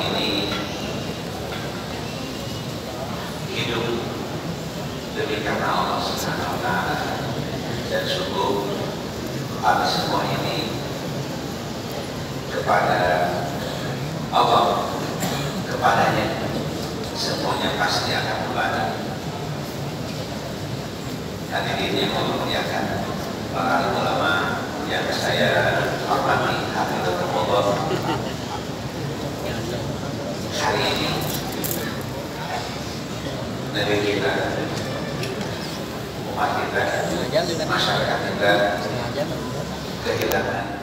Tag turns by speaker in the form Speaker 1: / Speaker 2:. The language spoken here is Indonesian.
Speaker 1: ini hidup demi karena Allah Subhanahu wa dan sungguh kami semua ini kepada Allah kepadanya semuanya pasti akan kembali hadirin yang memuliakan para ulama yang saya hormati hafizahullah hari ini. Negeri kita umat kita masyarakat kita kehilangan